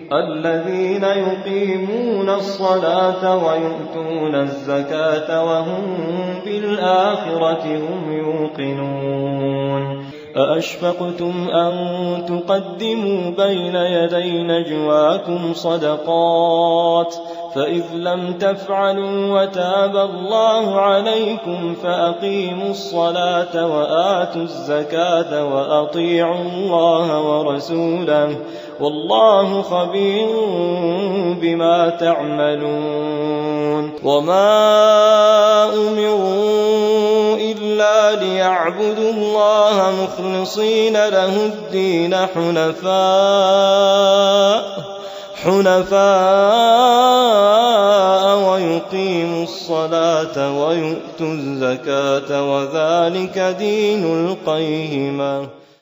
الذين يقيمون الصلاة ويؤتون الزكاة وهم بالآخرة هم يوقنون. أأشفقتم أن تقدموا بين يدي نجواكم صدقات فإذ لم تفعلوا وتاب الله عليكم فأقيموا الصلاة وآتوا الزكاة وأطيعوا الله ورسوله والله خبير بما تعملون. وما أمروا ليعبدوا الله مخلصين له الدين حنفاء حنفاء ويقيموا الصلاة ويؤتوا الزكاة وذلك دين القيمة.